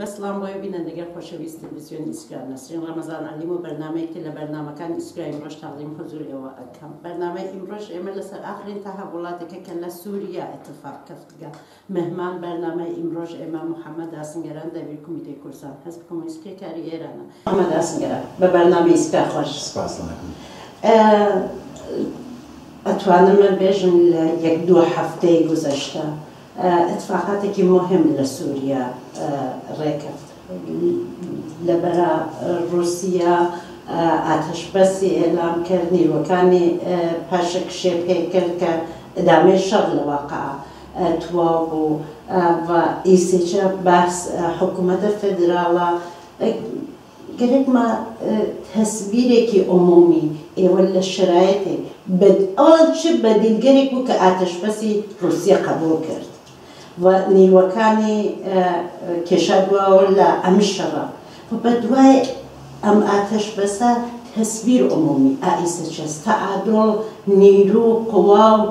بەسلام بۆی بینەندەگەر خۆشەویست تلویزیۆن ئیسکران نسرین ڕەمەزان علیم و بەرنمەیەکی لە بەرنمەکان ئیسکرای ڕۆژ تاڵیم حزور ئێوە ئەەکەم بەرنمەی ئیمڕۆژ ئێمە لەسەر ئاخرین تاها وڵاتێکە کە لە سووریا اتفاق کەفتگە مهمان بەرنمەی ئیمڕۆژ ئێمە محەممەد ئاسنگەران دەبیر کومیتەی کورسان حەزب کۆمونیستی کاری ئێرانە محەممەد ئاسنگەران بە بەرنامی ئیسکا خۆش ئەتوانم من بێژم لە یەک دووە هەفتەی گذشتە اتفاقاتێکی مهم لە سووریا ڕێکەفت لەبەرە رووسیا ئاتەشبەسی ئێلام کرد نیروەکانی پاشە کشێ پێکرد کە ئەدامێ شەڕ لە واقع توا بوو ئیسێچە باس حکوومەتە فدراڵە گەرێکمە تەسبیرێکی عمومی ئێوە لە شرایەتێک ئەوان چ بەدیلگەرێک بوو کە ئاتەشبەسی رووسیا قبول کرد. و نیروەکانی کێشە بووەوە لە ئەمی شەڕە بە دوای ئەم ئاتەش بەسە تەسبیر عمومی ئائیسە چەست تەعادڵ نیرو قوا و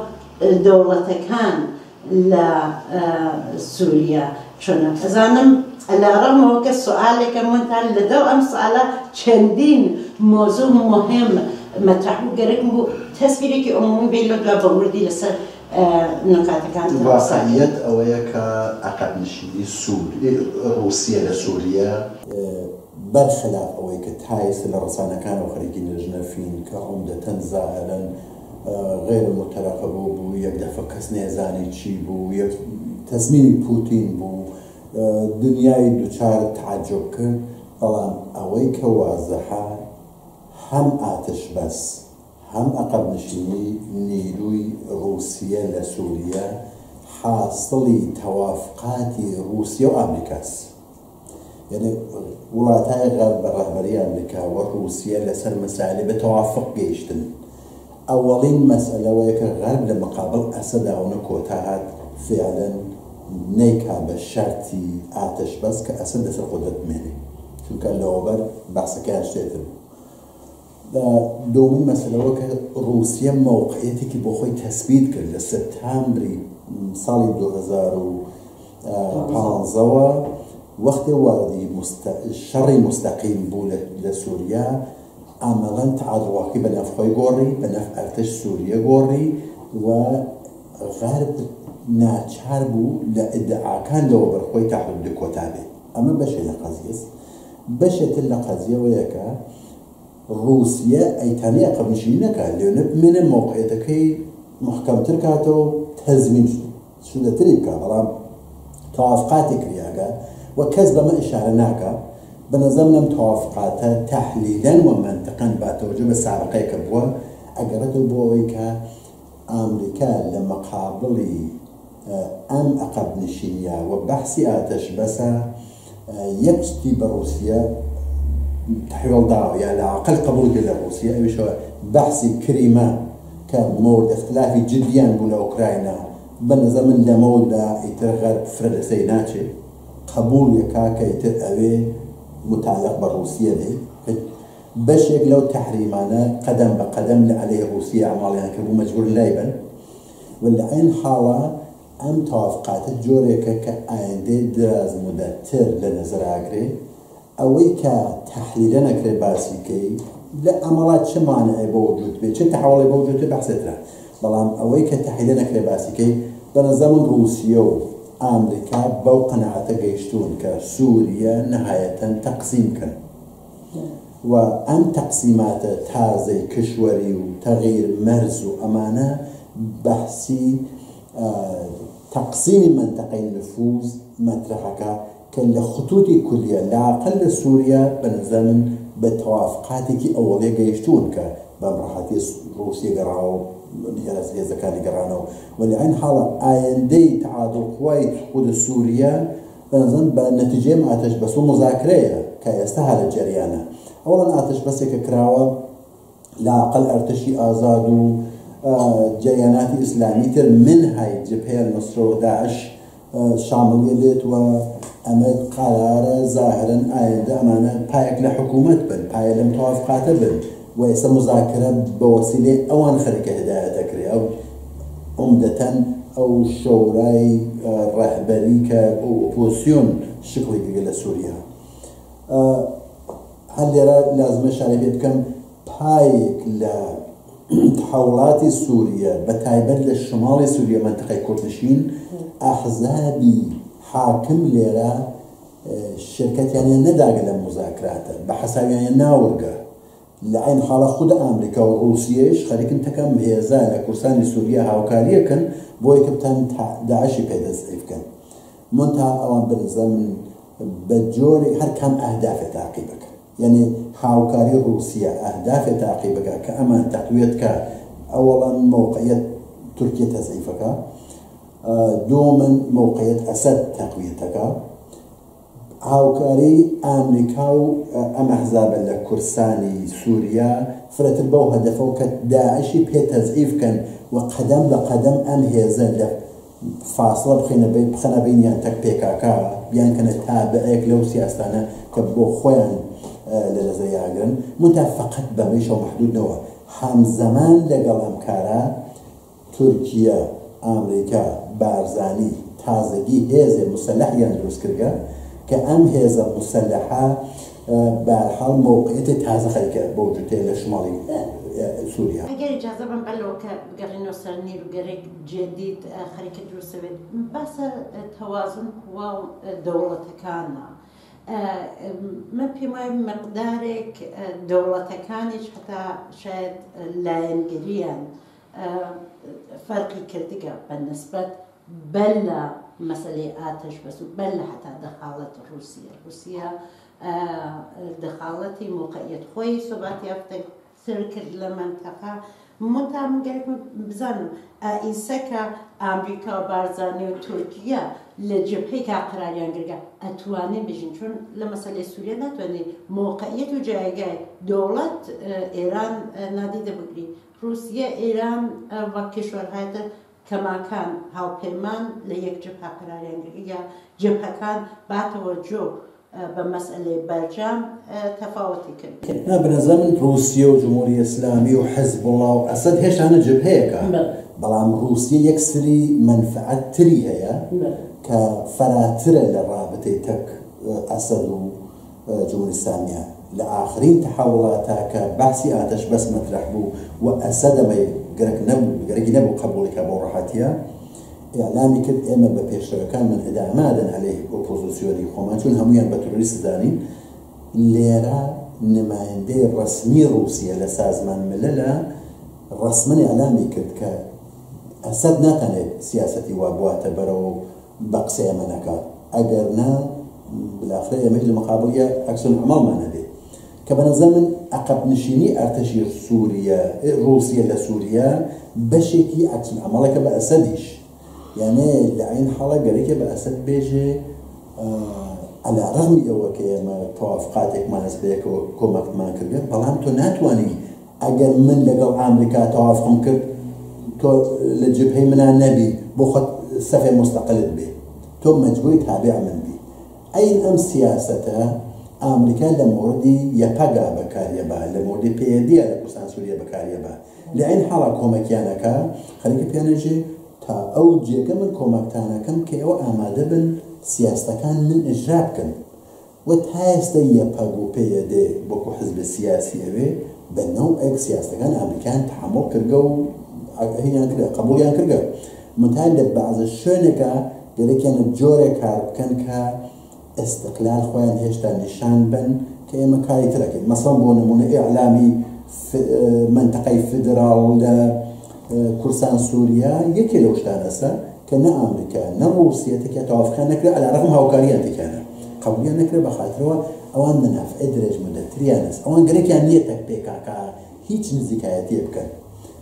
دەوڵەتەکان لە سووریا چۆنە ئەزانم لەڕەمەوە کە سوالێکە منتان لەدەو ئەم ساالە چەندین مۆزوع مهم مەترحبوو گەرەک بوو تەسبیرێکی عمومی بێ لە دوا بەوردی لەسەر واقعیت ئەوەیە کە عقب نشینی رووسیا لە سووریا بەرخلاف ئەوەی کە تایس لە ڕسانەکان و خەرکی نژنەفین کە عمدەتەن زاهرن غێر متەرەقەبوو بوو یەک دەفە کەس نێزانی چی بوو یەک تەزمینی پوتین بوو دنیای دووچار تعجب کرد. بەڵام ئەوەی کە وازەها هەم ئاتش بەس. هەم عقب نشینی نیروی رووسە لە سووریا حاصڵی تەوافقاتی رووسیا و ئامریکاس یعنی وڵاتای غەر بە ڕەهبەری ئەمریکا وە رووسیا لەسەر مەسالی بە تەوافق گەیشتن ئەوەڵین مەسئلەوەیە کە غەرب لە مقابل ئەسەداونە کۆتاهات فعلەن نیکا بە شارتی ئاتش بەس کە ئەسەد لەسەر قدرت مێنێ چونکە لەوەبەر باسەکەیان شتێتر بوو دومین مەسلەوە کە رووسە مووقعەتێکی بۆ خۆی تەسبیت کرد لە سپتامبری ساڵی 2015ەوە وەختی واردی شەڕی مستەقیم بوو لە سووریا ئامەڵەن تعادڵواقی بە نەفخۆی گۆڕی بە نەف ئەرتش سووریە گۆڕی و غرب ناچار بوو لە ئدعاکان لەوە بەرخۆی تاحد کۆتابێ ئەمە بەشێ لە قەزیز بەشێتر لە قەزیەوەیەکە رووسە ئەیتانیا قەبنشی نەکات لێنە بمێنە مووقعەتەکەی محکەمتر کاتەوە تەزمین شدەتری بکە بەڵام تەوافقاتی کریاگە و کەس بەمە ئشارە ناکە بە نەزەم لەم تەوافقاتە تحلیلەن و منطقەن باتەوەجه بە سابقەیەکە بووە ئەگەرەتە بۆ ئەوەی کە ئامریکا لە مەقابڵی ئەم عقب نشینیا و رووسە تحويل داو يعني عقل قبول ديال روسيا إيش بحثي كريمة كان مورد اختلافي جديا بولا أوكرانيا. بنظام لمولا يترغب فرد سيناتشي قبول يكاكا يتر أوي متعلق بروسيا دي. بشك لو تحريمانا قدم بقدم عليه روسيا عمال يعني كبو مجبور لايبا ولا عين حالة أم توافقات جوريكا كأين دراز مدتر لنظر اگري ئەوەی کە تحلیلە نەکرێت باسیکەی لە ئەمەڵات چمانە بۆ وجود بێت؟ چه تحوڵی بە وجود بەحسێترا بەڵام ئەوەی کە تحلیلە نەکرێت باسیکەی بەنەزەمن رووسیە و ئامریکا بەو قەنەعەتە گەیشتون کە سووریە نەهایەتەن تەقسیمکەن و ئەم تەقسیماتە تازەی کشوەری و تەغیر مەرز و ئەمانە کە لە خطوتی کولیە لاقل لە سووریا بەنظە من بە تەوافقاتێکی ئەوڵێ گەیشتون کە بە ڕاحەتی رووسیا گەڕاوە هێزەکانی گەڕانەوە. وەلیان حاڵە ئایندەی تعادڵ خوای خود سووریا بەنظم بە نەتیجێم ئاتش بەس و مزاکرەیە کە ئێستا هە لە جریانە. ئەوڵەن ئاتش بەسێکە کراوە لاقل ئەرتشی ئازاد و جریاناتی ئیسلامی تر من های جبهێر نسرۆ داعش شامڵیە بێت و ئەمە قارارە زاهرن ئاەندە ئەمانە پایەک لە حکوومەت بن پایە لەم تەوافقاتە بن. و ئێستا مزاکرە بە وەسیلێ ئەوان خەرەکە هدایەتەکرێ ئەو عمدەتەن ئەو شەورای ڕەهبەری کە ئۆپۆسیۆن شکڵی گەگە لە سووریا. هەر لێرە لازمە شارێ بێت بکەم پایەک لە تحوڵاتی سووریە بە تایبەت لە شماڵی سووریە منتقی کوردنشین ئەحزابی حاکم لێرە شرکتیانە نەداگە لە مزاکراتە بە حەساویانە ناوەرگە لە عین حاڵە خود ئەمریکا و رووسیش خەریکن تەکەم هێزا لە کورسانی سووریا هاوکاریەکەن بۆی کە بتان داعشی پێدەست بکەن منتا ئەوان بنزە من بە جۆری هەر کەم ئەهدافە تاقی بکەن. یعنی هاوکاری رووسیا ئەهدافە تاقی بکە کە ئەمان تەقوێت موقعیت دومن موقعیت ئەسد تەقویتەکە هاوکاری ئامریکا و ئەمە حزابە لە کورسانی سووریا فرەتر بەو هەدەفەوە کە داعشی پێ تەزعیفکەن و قەدەم بە قەدەم ئەم هێزە لە فاصلە بخینە بخەنە بینیان تەک پێکاکە بیان کەنە تابعەیەک لەو سیاستانە کە بۆ خۆیان لە لەزەیاگرن منتا فقط بەمەیشە محدودنەوە. هەمزەمان لەگەڵ ئەم کارە تورکیا ئامریکا بارزانی تازگی هێزێ مسلحیان دروست کردگە کە ئەم هێزە مسلحە بەحاڵ موقعێتی تازە خەریکە بۆ وجوتێ لە شماڵی سووریا ئەگەر اجازە بم بەلەوە کە بگەڕینەوە سەر نیروگەرێک جێدید خەریکە دروستەوێت باسە تەوازن وا دەوڵەتەکانە. من پێم وایە مقدارێک دەوڵەتەکانیش حتا شاید لایەنگریان فەرقی کردگە بە نسبت بەل لە مەسلەی ئاتش بەس و بەل لە حتا دەخاڵەت رووسیا رووسیا دەخاڵەتی موقعیت خۆی سوبات یافتە سر کرد لە منتەقا منتا من گەرێک بزانم ئائیسەکە ئامریکا و بارزانانی و تورکیا لە جبهەیەکا قراریان گرگە ئەتوانێ بژین چون لە مەسلەی سووریا ناتوانێت موقعیت و جایگای دەوڵەت ئێران نادیدە بگری. رووسیا ئێران وە کشوەرهاتە کەماکان هاوپەیمان لە یەک جبها قراریان گرگە جبهەکان باتەوە جۆ بە مەسئلەی بەرجام تەفاوتی کرد. بنەزە من رووسیا و جمهوری ئسلامی و حەزب وڵا و ئەسد هێشانە جبهەیەەکە بەڵام سری منفعەت تری هەیە کە فەراترە لە ڕابەتی تەک ئەسد و جمهوری ئسلامیە لە ئاخرین تحولاتە کە باسی ئاتەش بەس مەترح گەرەک نەبوو گەرەکی نەبوو قبولێکە بۆ ڕەحەتە ئێلامی کرد ئێمە بە پێشەکان من عليه ئۆپۆزیسیۆنی خۆمان چون هەمویان بە توریست دانین لێرە نمایندەی ڕسمی رووسیا لە سازمان ملە لە ڕسممەی ئەلامی کرد کە ئەسەد ناتانێت سیاستی وا بواتە بەرەوە بە قسە ئەمەەکە ئەگەر نا بلافرە ئێمە لە مقابلیە ئەکسن عمەڵمانە بێت کە بەنەزە من عقب نشینی ئەرتەشی سووریە رووسیا لە سووریا بەشێکی ئەکسن ئەمەڵەکە بە ئەسەدیش. یانێ لە عین حاڵە گەرەێکە بە ئەسد بێژێ ئەلا ڕەمی ئەوە کە ئێمە تەوافقاتێکمان هەست بەیەکەوە کۆمەکمان من لەگەڵ ئامریکا تەوافقم کرد تۆ لە جبهەی منان نەبی بۆ خۆت سەفێ مستەقلت بێ. تابع من بی. ئەین ئەم سیاستە ئامریکا لە موردی یەپەگا بەکاریەبا لە موردی پێدیە لە کوردستان سووریە بەکاریەبا لە ئەین حاڵا کۆمەکیانەکە خەریکە پێنەژێ تا ئەو جێگە من کۆمەکتانەکەم کە ئەوە ئامادە بن سیاستەکان من ئژرا بکەن و تا ئێستا یەپەگ و پێە دێ بۆکو حزب سیاسی ئەوێ بە نەو ئەک سیاستەکان ئامریکان تحمل کردگە و هیان کرد قبولیان کردگە. متان لە بەعزە شوێنێکە گەلێکیانە جۆرێک کار بکەن کە استقلال خۆیان هێشتا نیشان بن کە ئێمە کاری ترەکەین مەسەڵ بۆ نمونە ئیعلامی منتەقەی فدرال لە کورسان سووریا یەکێ لەو شتانەسە کە نە ئەمریکا نە ڕوسیەتێکە تەوافخان نەکرێت ئەلاڕم هاوکاریان تێکانە قبولیان نەکرێت بە خاطرەوە ئەوان منافع درێژ مدەتریانس ئەوان گەرەێکیان نییە تەک پێکاکە هیچ نزیکایەتی بکەن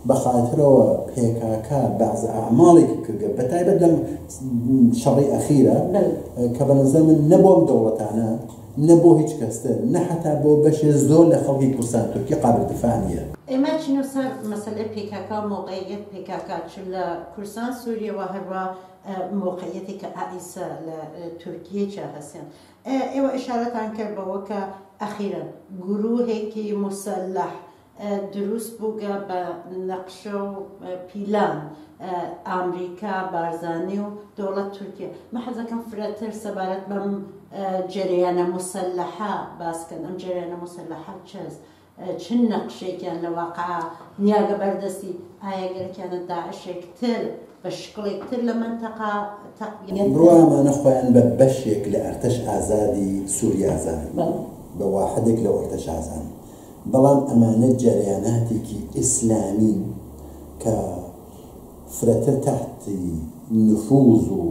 بە خاطرەوە پێکاکە باز ئاماڵێکی کردگە. بە تایبەت لەم شەڕی ئەخیرە کە بە نظر من نەبووم دەوڵەتانە نەبوو هیچ کەستە نەحتا بۆ بەشێ زۆر لە خەڵکی کوردستان تورکی قابل دفاعە ئێمە چین سەر مەسلە پێکاکە موقعیت پێکاکە؟ چ لە کورسان سووریەوە هەروە موقعیەتی کە ئائیسە لە تورکیە چا هەسێن ئێوە ئشارەتان کرد بەوە کە ئەخیرە گروهێکی مسلح دروست بووگە بە نەقشە و پیلان ئامریکا بارزانانی و دەوڵەت تورکیا مە حەزەکەم فرەتر سەبارەت بەم جریانە مسلحە باسکەن ئەم جریانە مسلحە چەس چن نەقشێکیان لە واقع نیاگە بەردەستی ئاەگەرەکیانە داعشێکتر بە شکڵێکتر لە منتەقا بڕوامانە خۆیان بە بەشێک لە ئەرتەش ئازادی سووریازان بە واحدێک لە ئەرتەش ئازان بەڵام ئەمانە جریاناتێکی ئیسلامی کە فرەتر تحتی نفوز و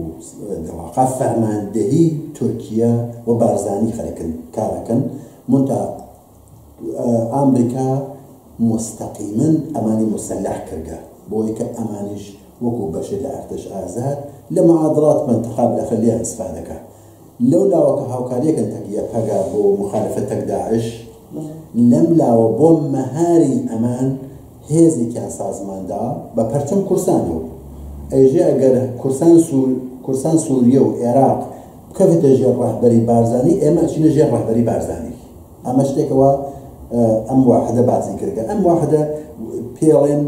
دەواقع فەرماندەهی تورکیا و بارزانانی خەرەکن کارەکەن منتا ئامریکا مستەقیمن ئەمانی مسلح کردگە بۆی کە ئەمانیش وەکو بەشێ لە ئەرتش ئازاد لە معادڵات منتخاب لە خەلیان استفادەکە لەو لاوەکە هاوکاریەکەن تەکیە پەگا بۆ لەم لاوە بۆ مەهاری ئەمان هێزێکیان سازماندا بە پەرچەم کورسانەوە ئەیژێ ئەگەر کورسان کورسان سووریە و عێراق بکەوێتە ژێر ڕەهبەری بارزانانی ئێمە چینە ژێر ڕەهبەری بارزانانی. ئەمە شتێکەوە ئەم واحدە بازی کردگە. ئەم واحدە پێڵێن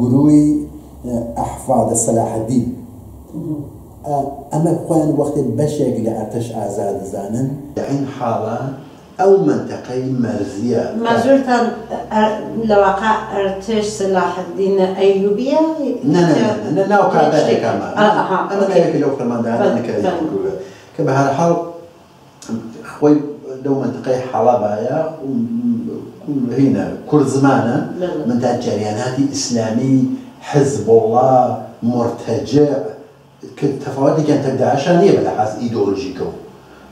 گروی ئەحفادە سەلاحدین ئەمە خۆیان وەختی بەشێک لە ئەرتش ئازاد دەزانن این حاڵە ئەو منتەقەی مەرزیە مەزورتان لەواقع ئەرتش سلاحدینە ئەیوبیە ناو کابێکەمە لەو فەرماندانەکە کە بە هەر حاڵ خۆی لەو منتقەی حەڵەبایە هینە کورد زمانە مندا جریاناتی ئیسلامی حزب الله مرتجع کە تەفاوتێکیان تەداعشان نییە بە لەحاز ئیدۆلۆژیکە و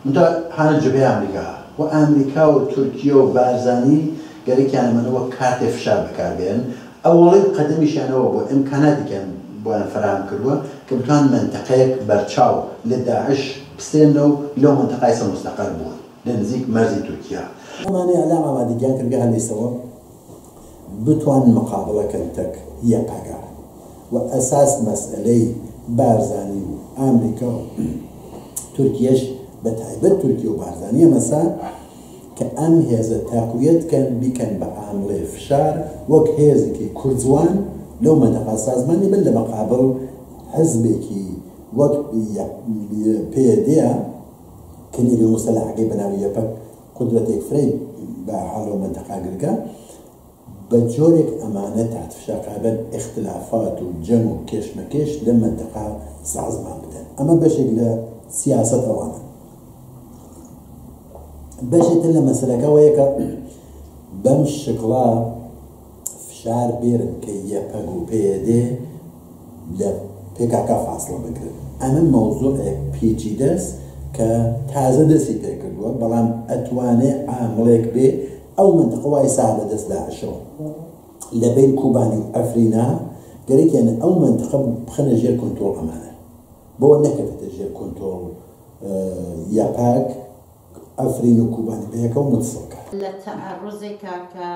منتا هانە جبێ ئەمریکا و ئەمریکا و تورکیا و بارزانانی گەرەکیانمەنەوە کاتێ فشار بەکاربێن ئەوڵی قەدەمیشانەوە بۆ ئەمکاناتێکیان بۆیان فراهم کردووە کە بتوان منتەقەیەک بەرچاو لە داعش و لەو منتەقای سە مستەقەر بوون لە نزیک مەرزی تورکیا ئەمانەی ئەلام ئامادەگیان کردگە هەندێستەوە بتوان مقابلەکەن تەک یەکەگە و ئەساس مەسئلەی بارزانانی و ئامریکا و تورکیش بە تایبەت تورکی و بارزانانی مەسا کە ئەم هێزە تاکویەتکەن بیکەن بە ئامڵێ فشار وەک هێزێکی کوردزوان لەو مەدەقا سازمانی بن لە مەقابل حزبێکی وەک پێدەیە کنیری مسلحەکەی بەناوی یەپەک قدرەتێک فرەی بە حاڵۆ منتەقاگرگە بە جۆرێک ئەمانە تاتفشاقابەن اختلافات و جەنگ و کێشمەکێش لە منتەقا سازمان بدەن ئەمە بەشێک لە سیاست بەشێتر لە مەسلەکەەوەیەکە بەم شکڵا فشار بێرن کە یەپەگ و پێدێ لە پێکاکە فاصلە بگرن ئەمە مەوزوعێک پیچی دەست کە تازە دەستی پێکردووە بەڵام ئەتوانێت ئامڵێک بێ ئەو منتقوای سا بە دەستداعشەوە لە بین کوبانی ئەفرینا گەرەێکیان ئەو منتخب بخەنە ژێر کنتۆل ئەمانە. بۆ نەکەوێتە ژێر کنتۆل یاپاک ئەفرین و کوبانی. بەیەکە و متسڵکە لە تەعڕۆزێکا کە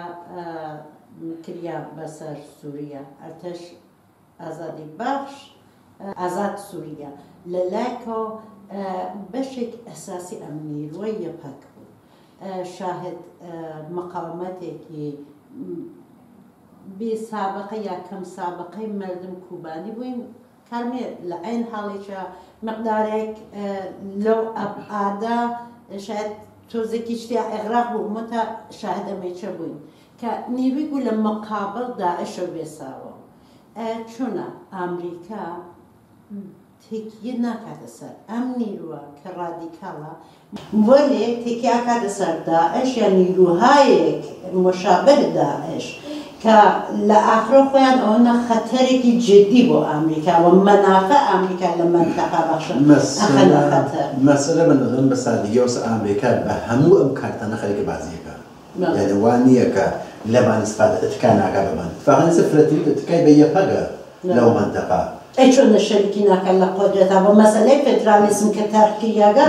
کریا بەسەر سووریا ئەرتش ئازادی بەخش ئازاد سووریا لە لایکۆ بەشێک ئەساسی ئەم نیروە یەپەک بوو شاهد مقاومەتێکی بێ سابقە یا کەم سابقەی مردم کوبانی بووین کارمێ لە ئەین حاڵێکە مقدارێک لەو ئادا شاید تۆزێکی شتیا ئێغراق بوو متا شاهدەمەیچە بووین؟ کە نیروی بوو لە مقابل داعشە بێساوە. چۆنە؟ ئامریکا تێکیە ناکاتە سەر. ئەم نیروە کە ڕادیکاڵە وەێ تێکیاکاتە سەر داعش یا نیروهایەک مشابه داعش کە لە ئاخرۆ خۆیان ئەوەنە خەتەرێکی جدی بۆ ئەمریکا و مەنافە ئەمریکا لە منتەقا بەخشن مەسەلە بەنظم بە سادگی وسە ئەمریکا بە هەموو ئەم کارتانە خەریکە بازیەکە یعنی وان نییە کە لەمان استفادە ئەتکا ناکە بمان فقط سفرەتی ئەتکای بە یەپەگە لەو منتەقا چۆن شەریکی ناکەن لە قۆدرێتا بۆ مەسلەی فدرالیزم کە تارکیاگە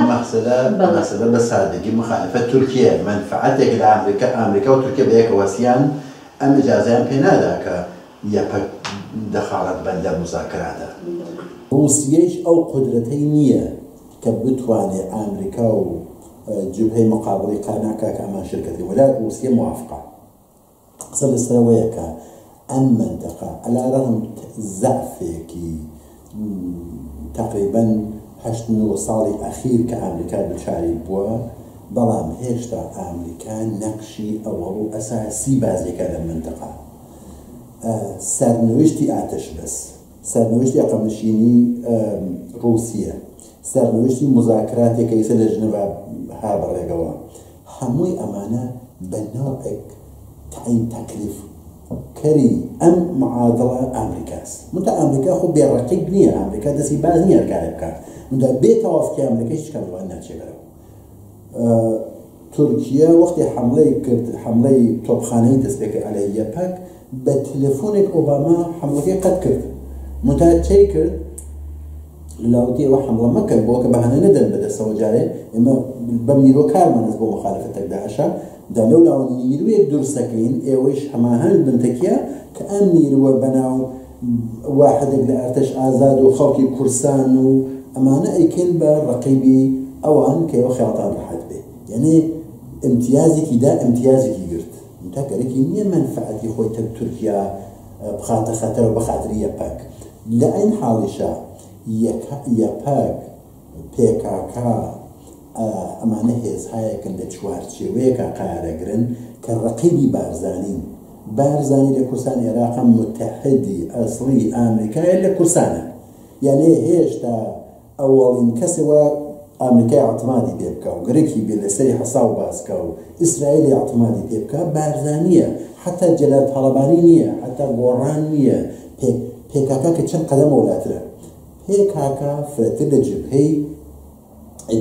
مەسەلە بە سادگی مخالفە تورکیە منفعاتێک لە ئەمریکا ئەمریکا و تورکیا بەیەکە وەسییان ئەم جازیان پێ نادا کە یەپەک دەخاڵەت بەندە مزاکرادا رووسیەش ئەو قدرەتەی نییە کە بتوانێت ئامریکا و جبهەی مقابلی قاناکە ولا رووسیە موافقە. قسە لەسەرەوەیەکە ئەم منتەقە ئەلا ڕەهم زەعفێکی تقریبا هەشتەوە ساڵی ئەخیر کە ئەمریکا بچاری بووە بەڵام هێشتا ئامریکا نەقشی ئەوەڵ و ئەساسی بازێکە لە منتەقا سەرنوشتی ئاتش بەس. سەرنوشتی ئەقەمنشینی رووسە سەرنوشتی مزاکراتێکە ئیسە لە ژنەوە ها بەڕێگەوە هەمووی ئەمانە بەناوێک تعین تەکلیف کەری ئەم معادڵە ئامریکاس. منتا ئەمریکا خۆ بێڕقیب نییە. ئەمریکا دەستی باز نییە کارێ بکات. مندا بێتەوافکی ئەمریکا هیچ کەموان ناچێتەوە تورکیا وەختی حملەی کرد حملەی تۆپخانەی دەستێک ئەلەیە پاک بە تەلەفۆنێک ئۆباما حملەکەی قەت کرد. متا چی کرد لاوتیەوە حمڵە مەکرد بۆ کە بەهانە نەدەن بەدەستەوە جارێ ئێمە بەم نیرۆ کارمانەست بۆ مخالفەتەکداعشە دا لەو لاوە نیروێک درستەکەین ئێوەش هەماهنگ بنتەکیە کە ئەم نیروە بەناو واحدێک لە ئەرتش ئازاد و خەڵکی کورسان و ئەمانە ئەیکەن بە ئەوان کەەوە خیاڵان ڕحەت بێ یعنی امتیازێکی دا امتیازێکی گرت. تاکەرێکی نییە منفعەتی خۆی تر تورکیا بخاتە خەتەر و بەخاتری یەپاک لە ئەین حاڵیشە یەپاک پێکاکا ئەمانە هێزهایەکن لە چوارچێوەیەکە قارەگرن کە ڕقیبی بارزانین. بارزانانی لە کورسان عێراقا متحدی ئەسڵی ئامریکای لە کورسانە. یعنی هێشتا ئەوڵین کەسەوە ئامریکای ئاتمادی پێ بکە و گرێکی بێ لەسەری حسا و باسکە و ئیسرائیلی ئاتمادی پێ بکە بارزانیە حتا جەلات هەڵەبانی نییە حتا گۆڕان نییە پێکاکە کە چەند قەدەمە وڵاترە پێکاکە فرەتر لە جبهەی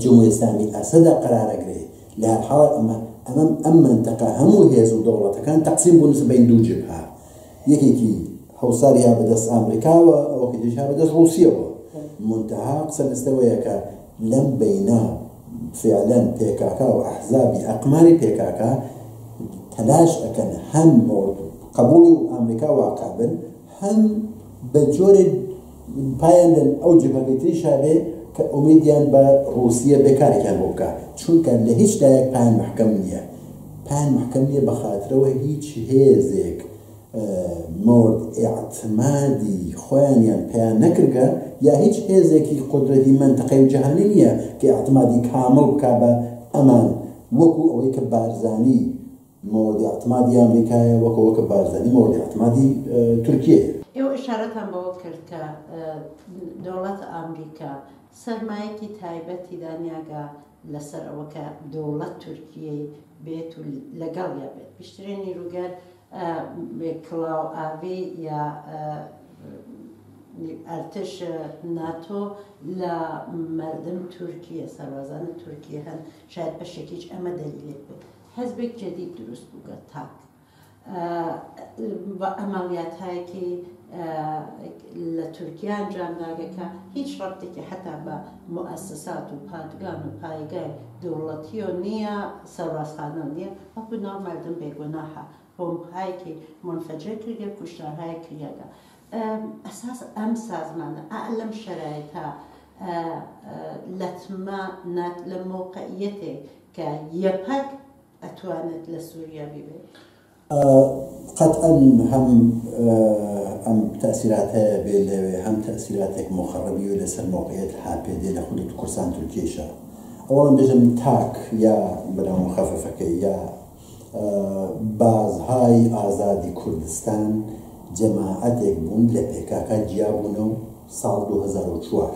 جمهوری ئسلامی ئەسەدا قرارەگرێ لە حاڵ ئەمە ئەمە ئەم منتەقە هەموو هێز و دەوڵەتەکان تەقسیم بوون بین دوو جبها یەکێکی هەوساری یا بەدەست ئامریکاوە ئەوەکە دیشا بەدەست رووسیەوە. منتەها قسە لەستەوەیەکە لەم بینە فعلەن پێکاکە و ئەحزابی ئەقماری پێکاکە تەلاش ئەەکەن هەم قبولی و ئەمریکا واقعبن هەم بە جۆرە پایان ئەو جبهەکەی شابێ کە ئومیدیان بە رووسە بێکارێکیان بۆ بکە چونکە لە هیچ لایەک پایان محکەم نییە پایان محکەم نیە بە مرد اعتمادی خۆیانیان پێیان نەکردگە یا هیچ هێزێکی قدرەتی منتەقەی و جەهانی نییە کە اعتمادی کامل بکە بە ئەمان. وەکو ئەوەی کە بارزانی مۆردی اعتمادی ئەمریکایە وەکو وەکە بارزانی مۆردی اعتمادی تورکیە. ئێوە ئشارەتان بەوە کرد کە دەوڵەت ئەمریکا سەرمایەکی تایبەتی دانیاگا لەسەر ئەوەکە دەوڵەت تورکیای بێت و لەگەڵ یا بێت پشترێن نیروگەر کڵاو ئاوی یا ئەرتش ناتۆ لە مردم تورکیە سەربازانە تورکیە هەن. شاید بەشێکیش ئەمە دەلیلێت بێت. حەزبێک جدید دروست بووگە تاک. بە ئەماڵیاتایەکی لە تورکیا ئەنجامداگەکە هیچ ڕەتێکی حتا بە مؤسسات و پادگان و پایگای دەوڵەتی و نییە سەرڕاستخانە نییە وەکو ناو مردم بێگوناها بۆمپایەکی منفەجر کردە کوشتارهای کریەکە ئەساس ئەم سازمانە ئەلم شرایطە لەتمە نات لە موقعیەتێک کە یەپەک ئەتوانێت لە سووریا ببێت. قەتئەن هەم ئەم تاثیرات هەیە بێ لەوێ هەم تاثیراتێک مخڕبی و لەسەر موقعیت هاپێدێ لە خودت کورسان تورکێشە ئەوڵم بێژم تاک بازهای ئازادی کوردستان جەماعەتێک بوون لە پێکاکە جیابوونە و ساڵ 2004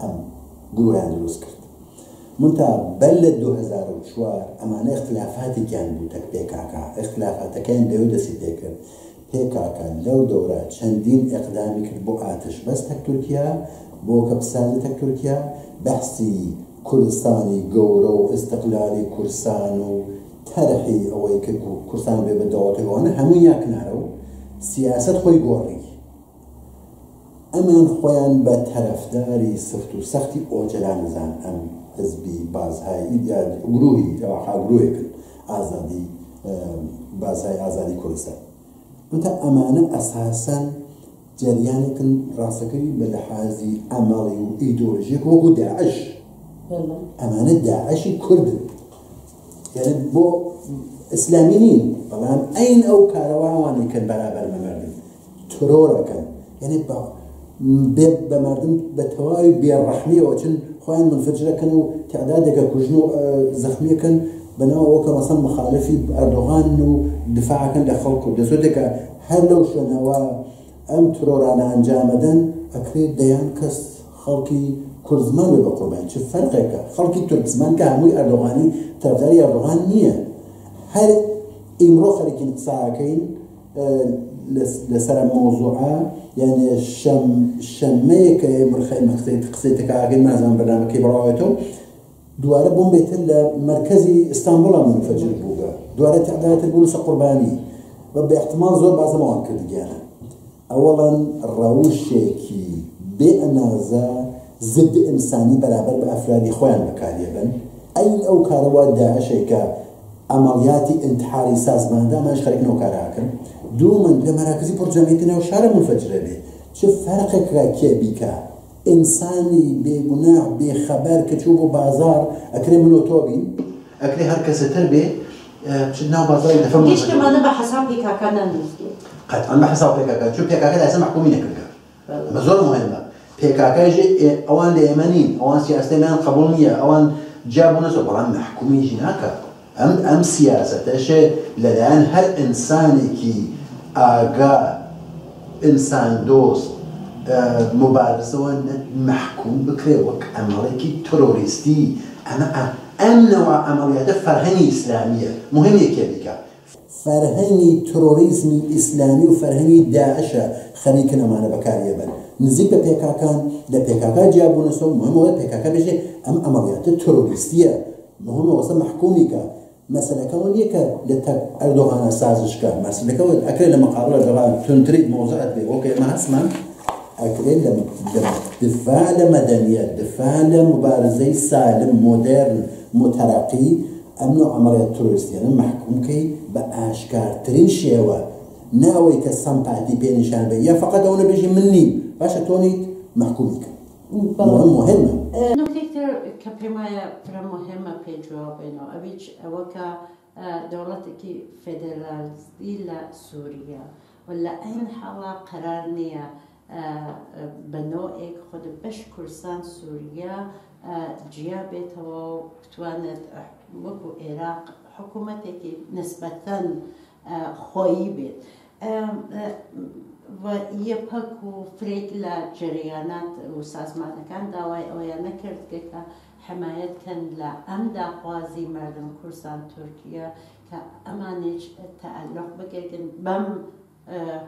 ئەم گرویان دروست کرد. منتا بەل لە 2004 ئەمانە اختلافاتێکیان بوو تەک پێکاکە. اختلافاتەکەیان لەو دەسی پێکرد پێکاکە لەو دەورە چەندین ئەقدامی کرد بۆ ئاتش بەس تەک تورکیا بۆ کەپسانی تەک تورکیا. بەحسی کوردستانی گەورە و ئستقلالی کورسان و تەرحی ئەوەی کرد و کورسان بێ بە دەوڵەتەوەوانە هەموو یاکنارە و سیاست خۆی گۆڕی. ئەمان خۆیان بە تەرەفداری سفت و سەختی ئۆجللا نزان ئەم حزبی بازهای گروهی گروهێکن ئازادی بازهای ئازادی کوردستان. وتە ئەمانە ئەساسەن جریانێکن ڕاستەکەی بە لە حازی ئەمەڵی و ئیدۆلژیک وەکو داعش. ئەمانە داعشی کوردن. يعني بۆ ئسلامی نین. بەڵام ئەین ئەو کارەوەوانەی کەن بەرابەر مەمەردن ترۆرەکەن یعنی بێ بە مردم بە تەواوی بێڕەحمیەوە چن خۆیان منفجرەکەن و تعدادێکە کوژن و زەخمیەکەن بناوەکە مەسەن مخالفی ئەردۆغان و دفاعەکەن لە خەڵک و دەزۆتێکە هەر لەو شوێنەوە ئەم ترۆرانە ئەنجامەدەن ئەکرێت دەیان کەس خەڵکی کورزمان بە قوربان چه فەرقێکە خەڵکی تورکزمان کە هەمووی ئەردۆغانی تەرەفداری ئەردۆغان نییە. هەر ئیمڕۆ خەرێکی قساکەین لەسەر مۆزوعە یعنی شەمەیە کە مرخی مەقسەیت قسەیتەکەگەی نازان بەنامەکەی بڕاوێتەوە دوارە بۆم بێتن لە مرکزی ئستانبوڵە منفجر بووگە. دوارە تعداتر بوو لەسە قوربانی. بە بێحتمال زۆر بازەمەوان کردگیانە ئەوەڵەن ڕەوشێکی بێ ئەنازە زد ئینسانی بەرابەر بە ئەفرادی خۆیان بەکارێبن ئەین ئەو کارەوە داعشێکە ئەمەڵیاتی انتحاری سازماندا ماش خەرێکنەوە کاراکەن دوو من لە مەراکزی پرجەمیتی ناو شارە منفجرە بێ. چه فەرقێکرا کێ بیکە؟ ئینسانی بێگونا بێخەبەر کە چوو بۆ بازار ئەکرێ منۆ تۆبین ئەکرێ هەر کەسەتر بێ ناو بازاری دەفەم گەشتمانە بە حساب پێکاکە نەنووسێت قەتعا بە حساب پێکاکە چون پێکاکە لەسە محکومی نەکردە مە زۆر مهمە. پێکاکەژ ئەوان لە ئێمەنین ئەوان سیاستەمیان قبول نییە ئەوان جابوونەوە بەڵام محکومیژی ناکە ئەم ئەم سیاستەشێ لەلایەن هەر ئینسانێکی ئاگا ئینسان دۆست مبارزەوە محکوم بکرێ وەک ئەمەڵێکی تۆریستی ئەمە ئەم نەوە ئەمەڵیاتە فەرهەنی ئیسلامیە مهم یەکێ بکە فەرهەنی تۆریزمی ئیسلامی و فەرهەنی داعشە خەریکە نەمانە بەکارێبن نزیک بە پێکاکان لە پێکاکە جیابوونەسەوە مهمەوە پێکاکە بێژێ ئەم ئەمەڵیاتە تۆریستیە مهمەوەسە محکومیکە مەسلەکەەوە نییەکە لە ئەردۆغانە سازشکە مەسلەکەەوە ئەکرێت لە مقابلە دەڵان تونتریت مۆزات بێ. وەکە ئێمە هەسمان ئەکرێت لە دفاع لە مەدەنیەت دفاع لە مبارزەی سالم مۆدرن متەراقی ئەم نوع ئەمەڵێت تۆریستیانە محکومکەی بە ئاشکارترین شێوە کە سەمپاتی پێنیشان بێ یا فقط ئەوە بێژی من نیم باشە تۆنیت محکومیکە مهمە نکتێکتر کە پێم وایە فرە مهمە پێجووا بێنەوە ئەویچ ئەوەکە دەوڵەتێکی فێدەرالیستی لە سووریا و لە ئەین حاڵا قرار نییە بەنۆێک خود بەش کورسان سووریا جیا بێتەوە و بتوانێت وەکو عێراق حکوومەتێکی نسبەتەن خۆیی بێت. یەپەک و فرێک لە جریانات و سازمانەکان داوای ئەویان نەکردگەکە حمایەتکەن لە ئەم داخوازی مردم کورسان تورکیا کە ئەمانێک تەعلق بگەگن بەم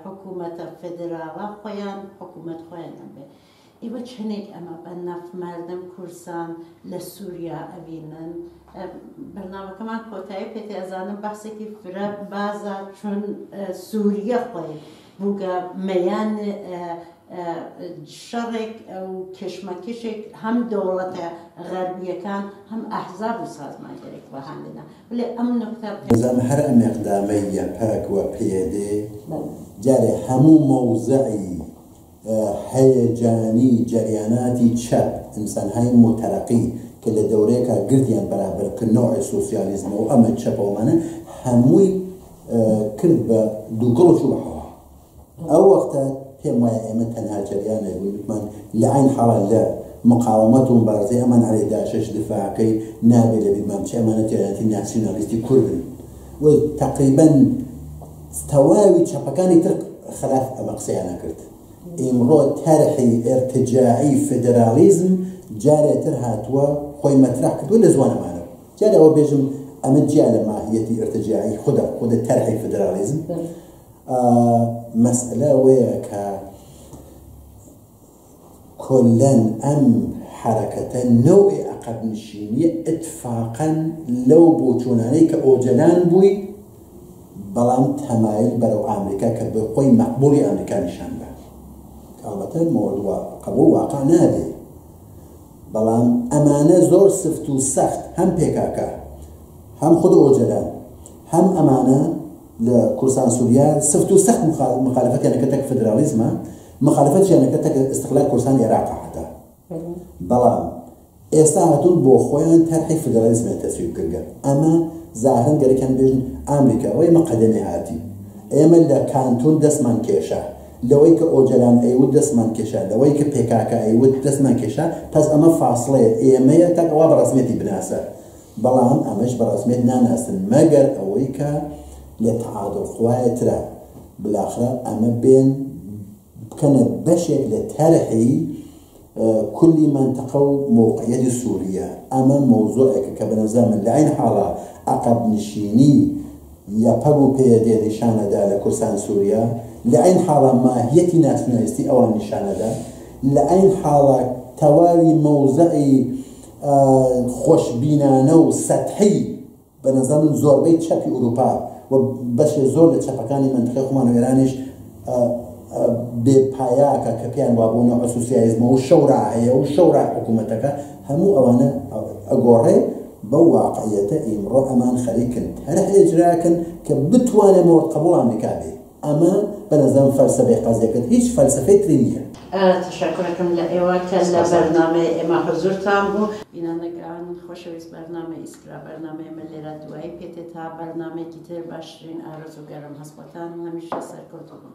حکوومەتە فدراڵە خۆیان حکوومەت خۆیان بێ. ئێوە چنێک ئەمە بە مردم کورسان لە سووریا ئەبینن بەنامەکەمان کۆتایی پێتیازانم بەسێکی فرە بازە چون سووریە خۆی بووگە مەیان شەڕێک و کشمەکشێک هەم دەوڵەتە غەربیەکان هەم ئەحزاب و سازمانگەرێک بەهاندنا لێ ئەم نقطە هەر ئەم ئەقدامەی یەپەک وە پێدێ جارێ هەموو مەوزعی هەیەجانی جریاناتی چەپ ئینسانهای متەرەقی کە لە دەورەیەکە گردیان بەرابرکردنەوەی سوسیالیزم و ئەمە چەپەوەمانە هەمووی کرد بە دووگڵ و بەحەوە ئەو وەختە پێم وایە ئێمە تەنها جریانە بوومان لە عین حاڵە لە مقاومەت و مبارزەی ئەمان علی داشش دفاعەکەی نابێ لە بیرمان چ ئەمانە تێناتی ناسیۆنالیستی کوردن و تقریبا تەواوی چەپەکانی تر خلاف قسەیانە کرد. ئیمڕۆ تەرحی ئێرتجاعی فدرالیزم جارێتر هاتووە خۆی مەترا کردووە لە زوانەمانە جارەوە بێژم ئەمە جیا لە ماهیەتی ئێرتجاعی خوددا خودە تەرحی فدرالیزم. مەسئلە وەیە کە کلەن ئەم حرەکەتە نەوەی عقب نشینیە اتفاقا لەو بۆچوونانەی کە ئۆجلان بووی بەڵام تەمایل بەرەو ئامریکا کە بە خۆی مەقبولی ئەمریکا نیشان ئەڵبەتە مۆردووە قبول واقع نابێ. بەڵام ئەمانە زۆر سفت و سەخت هەم پێکاکە هەم خود ئۆجلان هەم ئەمانە لە کورسان سووریا سفت و سەخت مخالفەتیانەکەتەك فدرالیزمە مخالفەتیانەکەتەک استقلال کورسان عێراق حتا بەڵام ئێستا هاتون بۆ خۆیان تەرحی فدرالیزمە تەسویب کردگە ئەمە ظاهرن گەرەکەن بێژن ئامریکا ئەوەی مە قەدەمی هاتی. ئێمە لەوەی کە ئۆجلان ئەیوت دەستمان کێشە لەوەی کە پێکاکە ئەیوت دەستمان کێشە پس ئەمە فاصلەیە. ئێمەیە تا ئەوە بەڕسمێتی بناسە. بەڵام ئەمەش بەڕسمێت ناناستن مەگەر ئەوەی کە لە تعادڵ خوایەترا بلاخرە ئەمە بێن بکەنە بەشێک لە تەرحی كل منطقة وموقعية سوريا أما موضوعك كبنزا من لعين حالة عقب نشيني يبقوا بيدي نشانة دا لكرسان سوريا لە ئەین حاڵە ماهیەتی ناسنوێستی ئەوان نیشانەدا لە ئەین حاڵە تەواوی مەوزعی خۆشببینانە و سەحی بە نظر من زۆربەی چەپی ئوروپا و بەشێ زۆر لە چەپەکانی منتخی خمان و ێرانیش بێپایاکە کە پێیان وابوونە ئەسوسیایزمە و شەورا هەیە و شەورا حکوومەتەکە هەموو ئەوانە ئەگۆڕێ بەو واقعەتە ئیمڕۆ ئەمان خەریکن. هەر هێجراکن کە بتوانێ مۆرقبوڵان بکابێ. ئەمە بێ ئەمە بەنەزەم فەلسفەی قەزیەکەت هیچ فەلسفەی تری نییە تشکرەکەم لە ئێوە کە لە بەرنامە ئێمە حزورتان بوو بینانەکان خۆشەویست بەرنامە ئیسکرا بەرنامە ئێمە لێرە دوایی پێتێت تا بەرنامێکی تر باشترین ئارزوگەرم هەسپەتان هەمیشە سەرکەوتبوو.